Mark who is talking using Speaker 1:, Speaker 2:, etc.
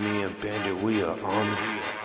Speaker 1: Me and Bandit, we are on.